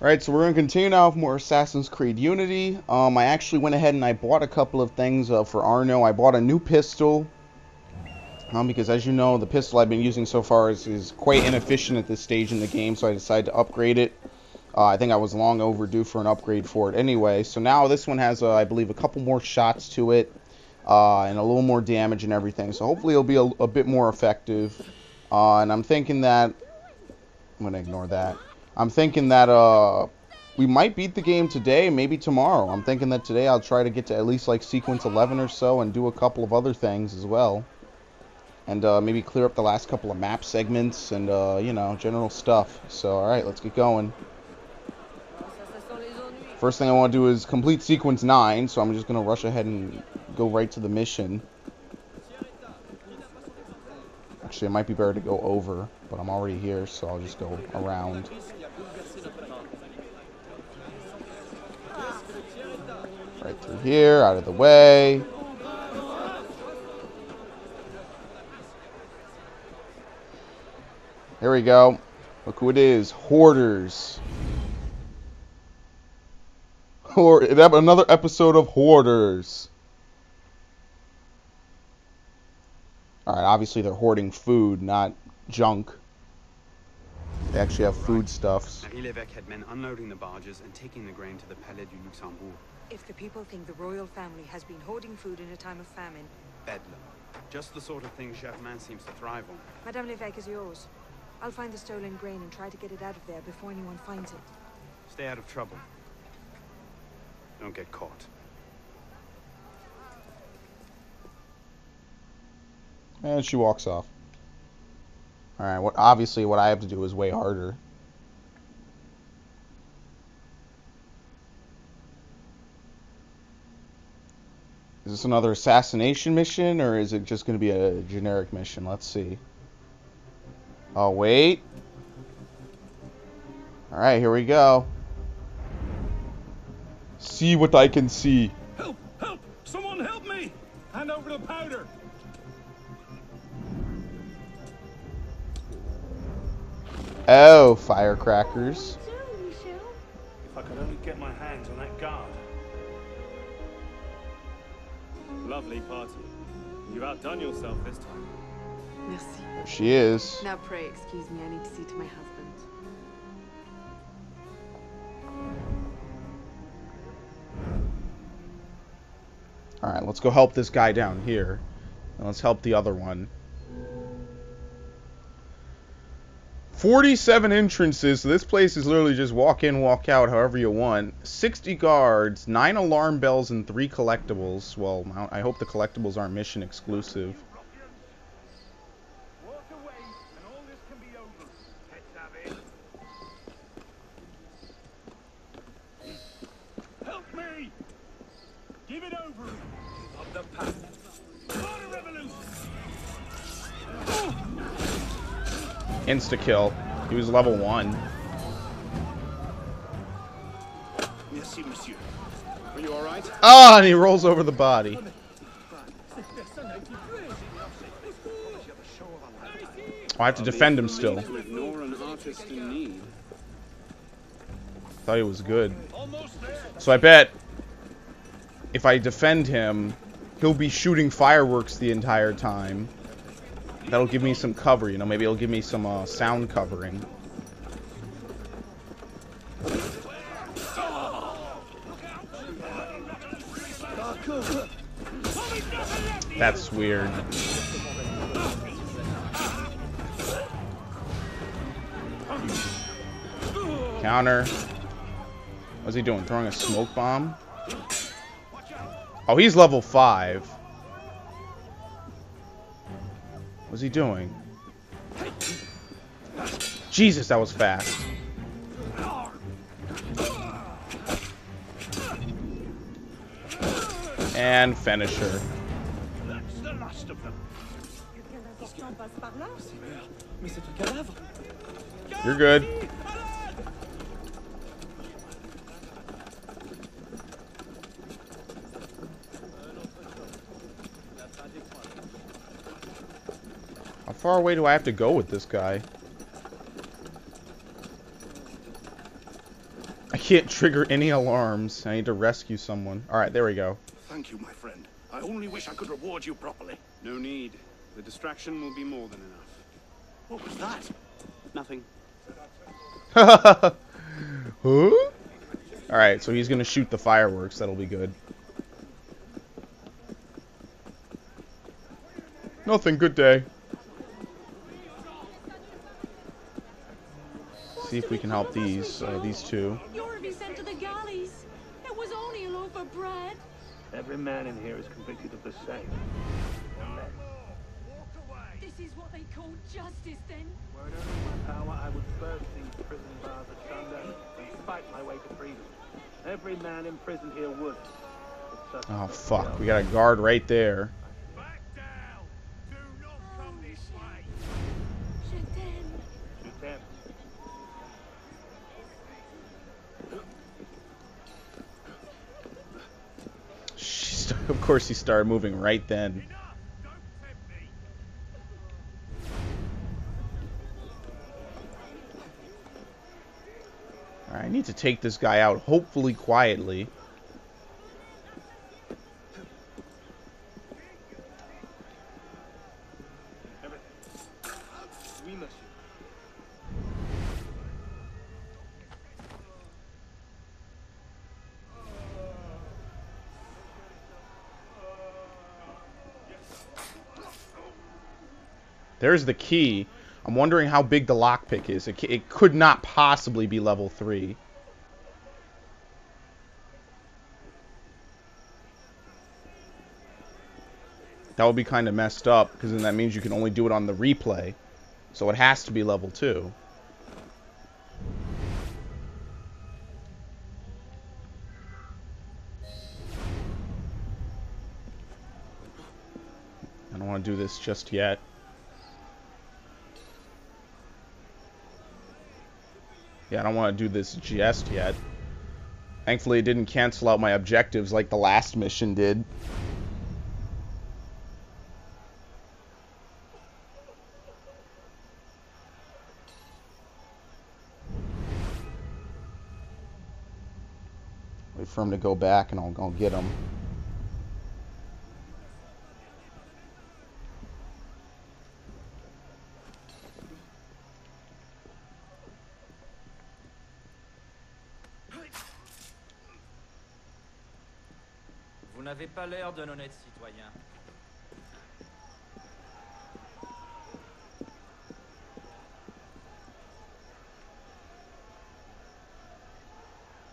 Alright, so we're going to continue now with more Assassin's Creed Unity. Um, I actually went ahead and I bought a couple of things uh, for Arno. I bought a new pistol. Um, because as you know, the pistol I've been using so far is, is quite inefficient at this stage in the game, so I decided to upgrade it. Uh, I think I was long overdue for an upgrade for it anyway. So now this one has, uh, I believe, a couple more shots to it. Uh, and a little more damage and everything. So hopefully it'll be a, a bit more effective. Uh, and I'm thinking that... I'm going to ignore that. I'm thinking that uh, we might beat the game today, maybe tomorrow. I'm thinking that today I'll try to get to at least like sequence 11 or so and do a couple of other things as well. And uh, maybe clear up the last couple of map segments and, uh, you know, general stuff. So, alright, let's get going. First thing I want to do is complete sequence 9, so I'm just going to rush ahead and go right to the mission. Actually, it might be better to go over, but I'm already here, so I'll just go around. Through here, out of the way. Here we go. Look who it is. Hoarders. Or another episode of Hoarders. Alright, obviously they're hoarding food, not junk. They actually have foodstuffs. Marie Levesque had men unloading the barges and taking the grain to the Palais du Luxembourg. If the people think the royal family has been hoarding food in a time of famine... Bedlam. Just the sort of thing Germain seems to thrive on. Madame Levesque is yours. I'll find the stolen grain and try to get it out of there before anyone finds it. Stay out of trouble. Don't get caught. And she walks off. Alright, what obviously what I have to do is way harder. Is this another assassination mission, or is it just going to be a generic mission? Let's see. Oh, wait. Alright, here we go. See what I can see. Oh, firecrackers. If I could only get my hands on that guard. Lovely party. You've outdone yourself this time. Merci. There she is. Now pray excuse me, I need to see to my husband. Alright, let's go help this guy down here. And let's help the other one. 47 entrances, so this place is literally just walk in, walk out, however you want. 60 guards, 9 alarm bells, and 3 collectibles. Well, I hope the collectibles aren't mission exclusive. Insta kill. He was level 1. Merci, monsieur. Are you alright? Ah, and he rolls over the body. Oh, I have to defend him still. To ignore an artist in need. Thought he was good. So I bet if I defend him, he'll be shooting fireworks the entire time. That'll give me some cover, you know, maybe it'll give me some uh, sound covering. That's weird. Counter. What's he doing? Throwing a smoke bomb? Oh, he's level 5. What's he doing? Jesus, that was fast. And finisher. That's the last of them. You're good. Far away do I have to go with this guy? I can't trigger any alarms. I need to rescue someone. Alright, there we go. Thank you, my friend. I only wish I could reward you properly. No need. The distraction will be more than enough. What was that? Nothing. huh? Alright, so he's gonna shoot the fireworks. That'll be good. Nothing. Good day. See if we can help these uh, these two. You're be sent to the galleys. It was only a loaf of bread. Every man in here is convicted of the same. This is what they call justice, then. Were it only my power, I would burst these prison bars asunder and fight my way to freedom. Every man imprisoned here would. Oh fuck, we got a guard right there. Course, he started moving right then. I need to take this guy out, hopefully quietly. Oui, monsieur. There's the key. I'm wondering how big the lockpick is. It, it could not possibly be level 3. That would be kind of messed up, because then that means you can only do it on the replay. So it has to be level 2. I don't want to do this just yet. Yeah, I don't want to do this just yet. Thankfully, it didn't cancel out my objectives like the last mission did. Wait for him to go back and I'll go get him. Pas l'air d'un honnête citoyen.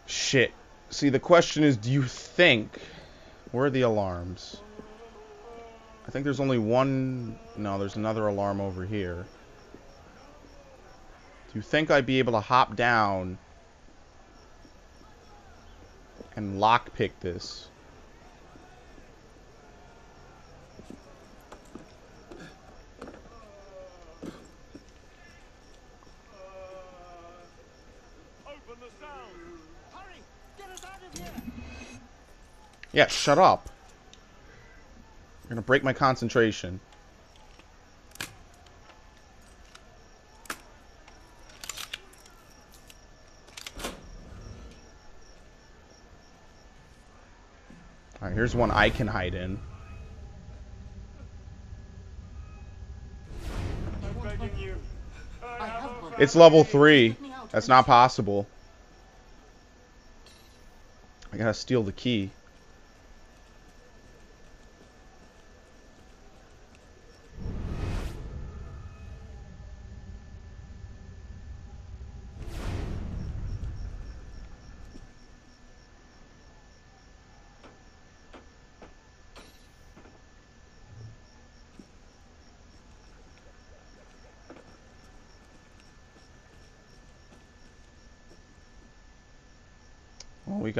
Shit. See, the question is, do you think... Where are the alarms? I think there's only one... No, there's another alarm over here. Do you think I'd be able to hop down and lockpick this? Yeah, shut up. You're gonna break my concentration. Alright, here's one I can hide in. It's level 3. That's not possible. I gotta steal the key.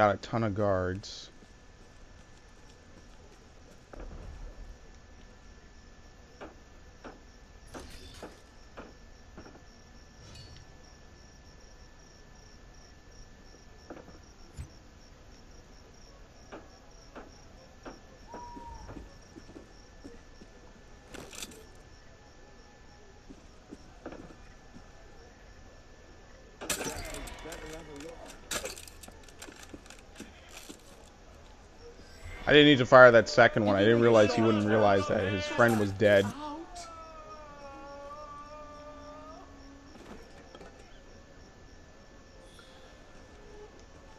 got a ton of guards. That level. I didn't need to fire that second one. I didn't realize he wouldn't realize that his friend was dead.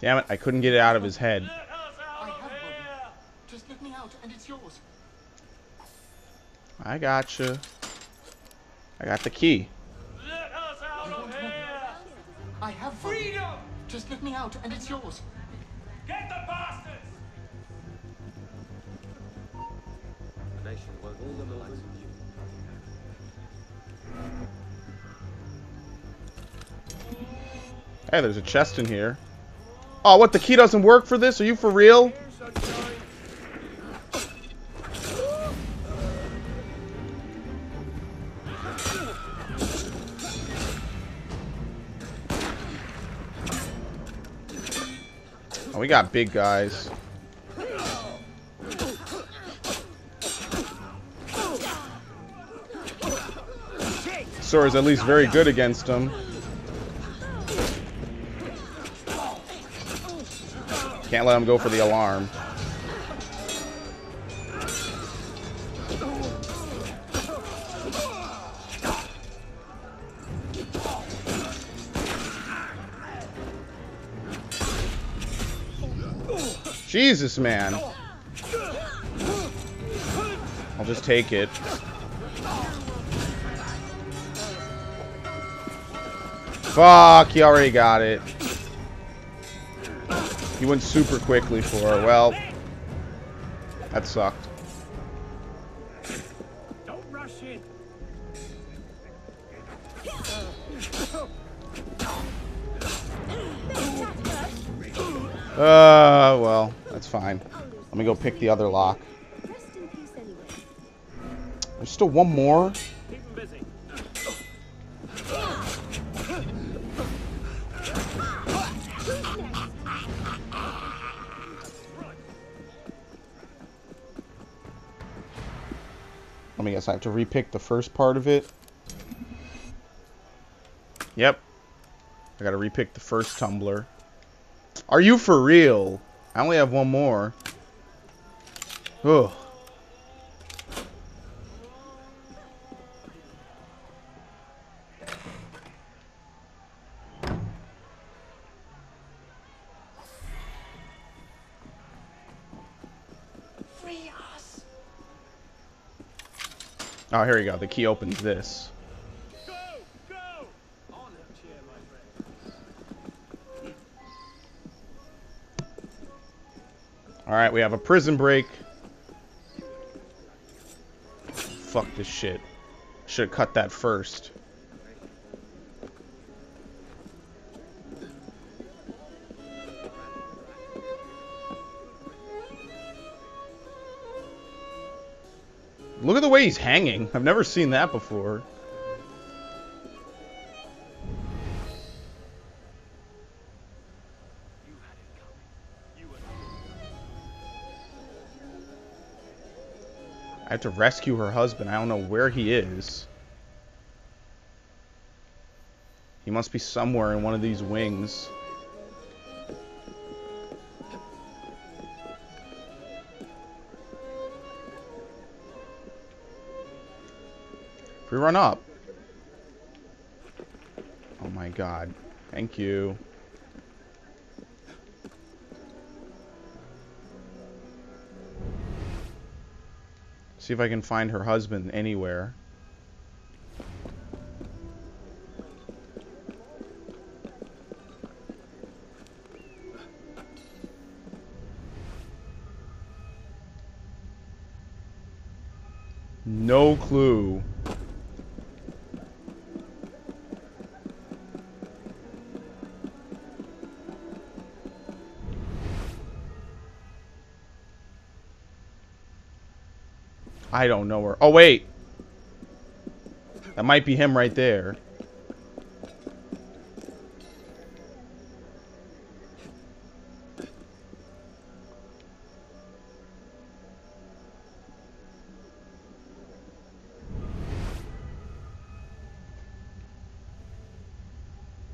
Damn it, I couldn't get it out of his head. I have one. Just let me out, and it's yours. I got you. I got the key. I have freedom. Just let me out, and it's yours. The likes of you. Hey, there's a chest in here. Oh, what? The key doesn't work for this? Are you for real? Oh, we got big guys. Sora's at least very good against them. Can't let him go for the alarm. Jesus, man. I'll just take it. Fuck, he already got it. He went super quickly for it. Well, that sucked. Don't rush in. Uh, well, that's fine. Let me go pick the other lock. There's still one more. Me guess, I have to repick the first part of it. Yep. I gotta repick the first tumbler. Are you for real? I only have one more. Ugh. Oh, here we go. The key opens this. Go! Go! On a chair, my friend. Alright, we have a prison break. Fuck this shit. Should have cut that first. Look at the way he's hanging. I've never seen that before. I have to rescue her husband. I don't know where he is. He must be somewhere in one of these wings. We run up. Oh my god. Thank you. See if I can find her husband anywhere. No clue. I don't know where. Oh, wait. That might be him right there.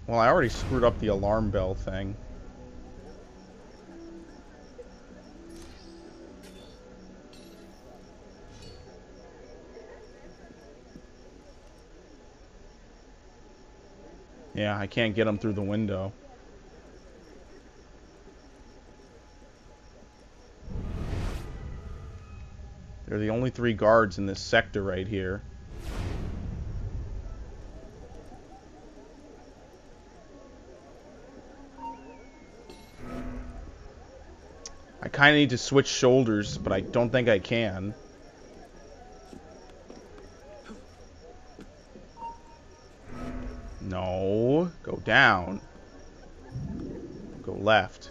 Well, I already screwed up the alarm bell thing. Yeah, I can't get them through the window. They're the only three guards in this sector right here. I kind of need to switch shoulders, but I don't think I can. Down. Go left.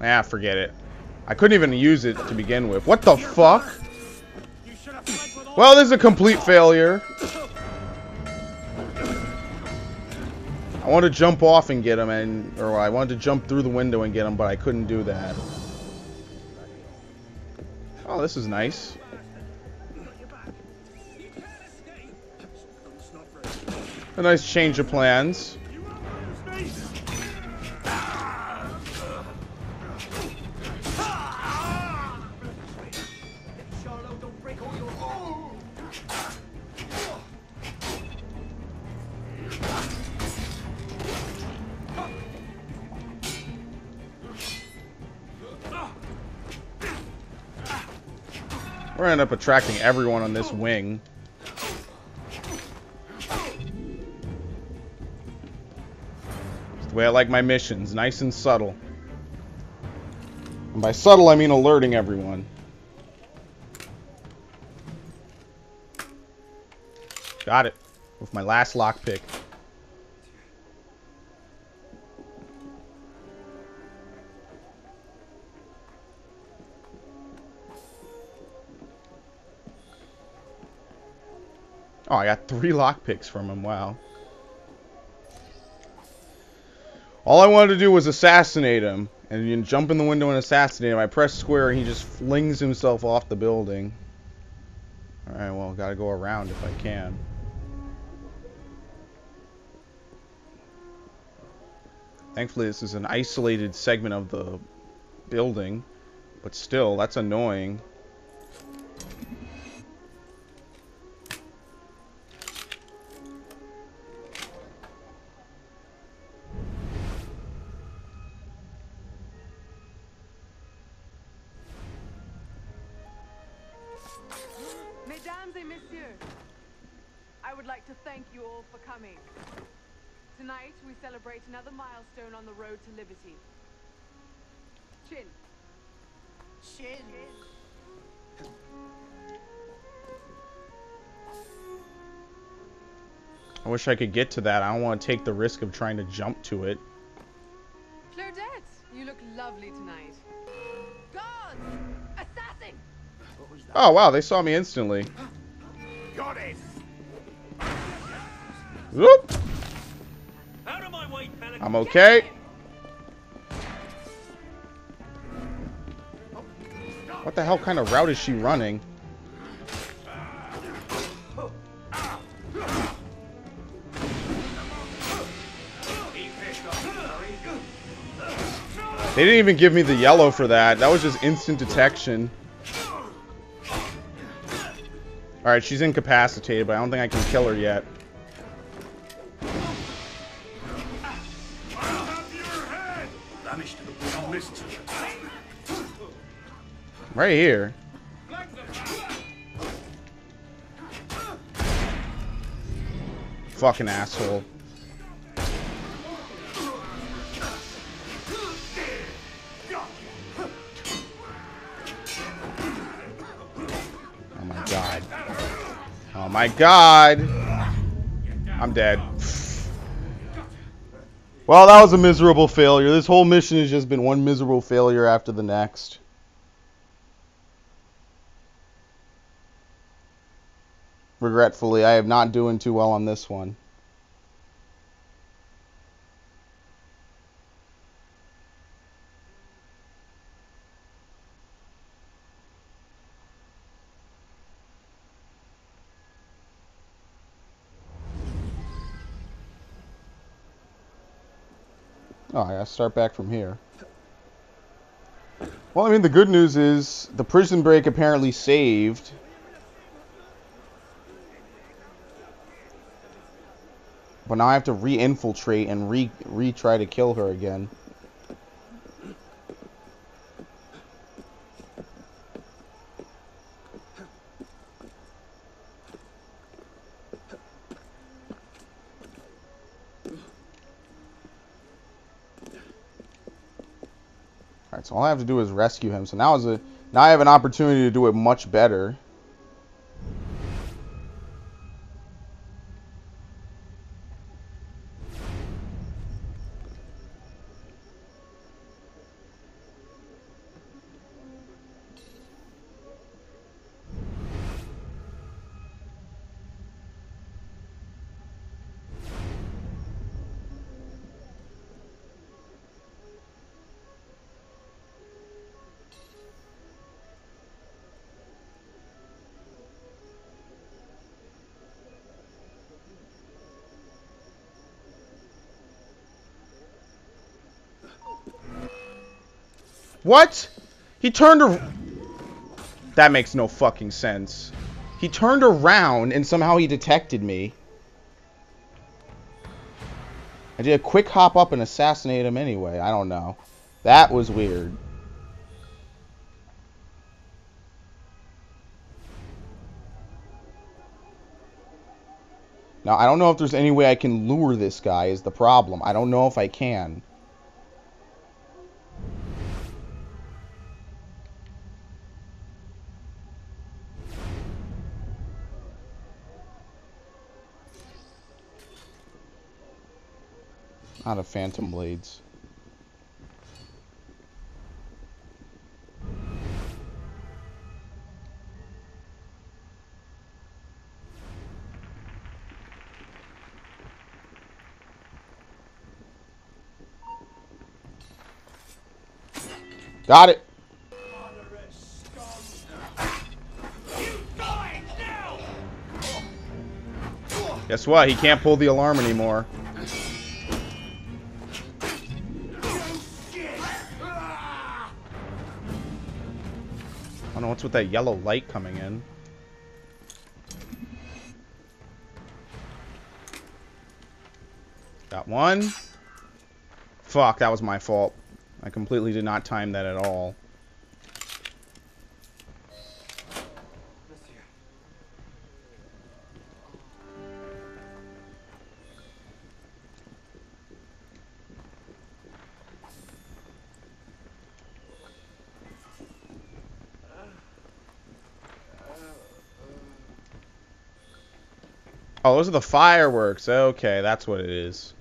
Ah, forget it. I couldn't even use it to begin with. What the fuck? Well, this is a complete failure. I wanted to jump off and get him, and or I wanted to jump through the window and get him, but I couldn't do that. Oh, this is nice. A nice change of plans. We're gonna end up attracting everyone on this wing. It's the way I like my missions, nice and subtle. And by subtle, I mean alerting everyone. Got it. With my last lockpick. Oh, I got three lockpicks from him. Wow. All I wanted to do was assassinate him. And you jump in the window and assassinate him. I press square and he just flings himself off the building. Alright, well, gotta go around if I can. Thankfully, this is an isolated segment of the building. But still, that's annoying. Celebrate another milestone on the road to liberty. Chin. Chin. I wish I could get to that. I don't want to take the risk of trying to jump to it. Claudette, you look lovely tonight. Guards! Assassin! Oh, wow, they saw me instantly. Got it! Whoop! I'm okay. What the hell kind of route is she running? They didn't even give me the yellow for that. That was just instant detection. Alright, she's incapacitated, but I don't think I can kill her yet. Right here. Fucking asshole. Oh my god. Oh my god. I'm dead. Well, that was a miserable failure. This whole mission has just been one miserable failure after the next. Regretfully, I am not doing too well on this one. Oh, I gotta start back from here. Well, I mean, the good news is the prison break apparently saved. But now I have to re-infiltrate and re re-try to kill her again. Alright, so all I have to do is rescue him. So now is a now I have an opportunity to do it much better. What? He turned ar- That makes no fucking sense. He turned around and somehow he detected me. I did a quick hop up and assassinate him anyway. I don't know. That was weird. Now, I don't know if there's any way I can lure this guy is the problem. I don't know if I can. Out of Phantom Blades. Got it. Guess what? He can't pull the alarm anymore. What's with that yellow light coming in. Got one. Fuck, that was my fault. I completely did not time that at all. Those are the fireworks. Okay, that's what it is.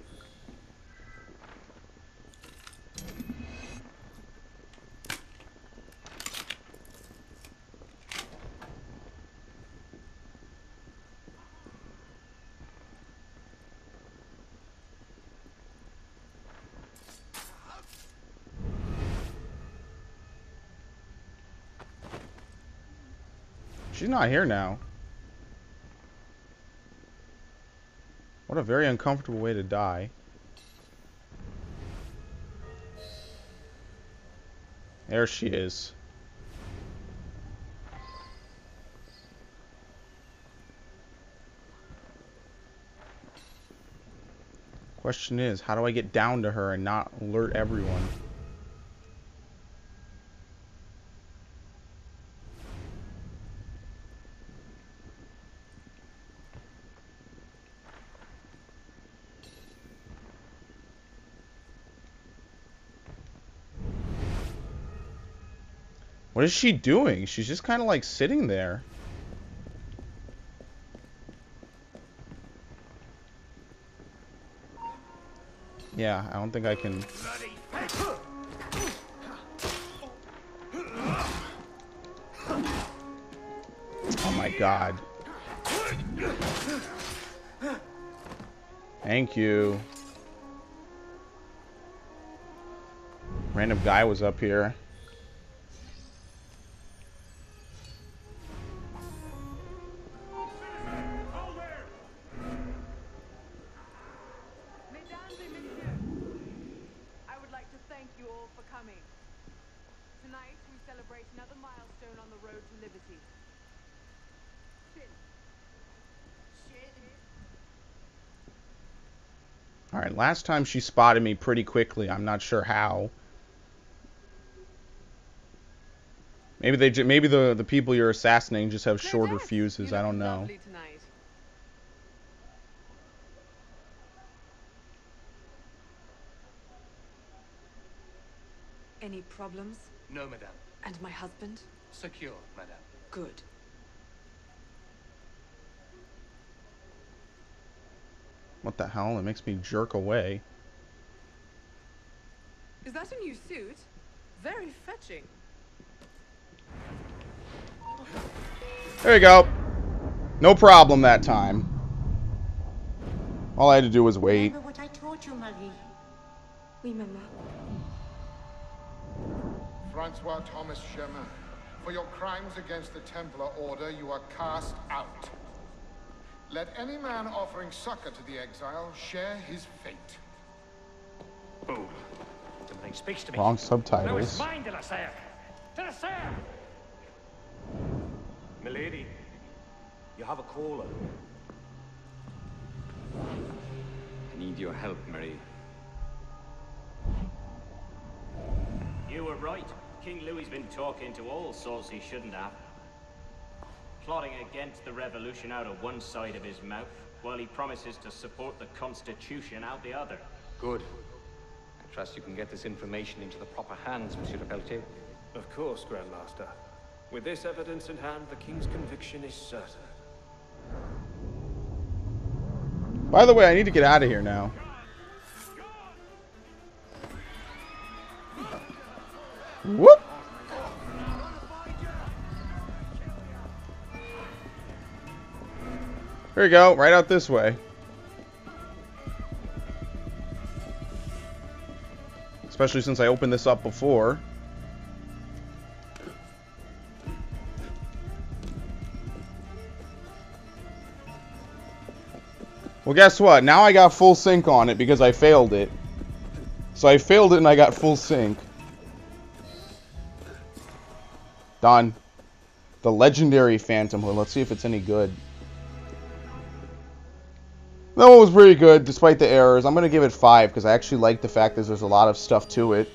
She's not here now. What a very uncomfortable way to die. There she is. Question is, how do I get down to her and not alert everyone? Is she doing? She's just kind of like sitting there. Yeah, I don't think I can... Oh my god. Thank you. Random guy was up here. All right, last time she spotted me pretty quickly. I'm not sure how. Maybe they ju- maybe the the people you're assassinating just have shorter Claudette, fuses. you I don't know. Any problems? No, madame. And my husband? Secure, madame. Good. What the hell? It makes me jerk away. Is that a new suit? Very fetching. There you go. No problem that time. All I had to do was wait. Remember what I told you, Marie. Oui, maman. Francois Thomas Germain, for your crimes against the Templar Order, you are cast out. Let any man offering succor to the exile share his fate. Boom. Something speaks to me. Wrong No, it's subtitles. mine, de la Serre. De la Serre! Milady, you have a caller. I need your help, Marie. You were right. King Louis's been talking to all sorts he shouldn't have. Plotting against the revolution out of one side of his mouth, while he promises to support the Constitution out the other. Good. I trust you can get this information into the proper hands, Monsieur de Pelletier. Of course, Grandmaster. With this evidence in hand, the king's conviction is certain. By the way, I need to get out of here now. Whoop! There we go, right out this way. Especially since I opened this up before. Well, guess what? Now I got full sync on it because I failed it. So I failed it and I got full sync. Done. The legendary Phantom Hood. Let's see if it's any good. That one was pretty good, despite the errors. I'm going to give it 5 because I actually like the fact that there's a lot of stuff to it.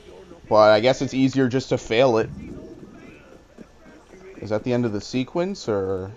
But I guess it's easier just to fail it. Is that the end of the sequence, or...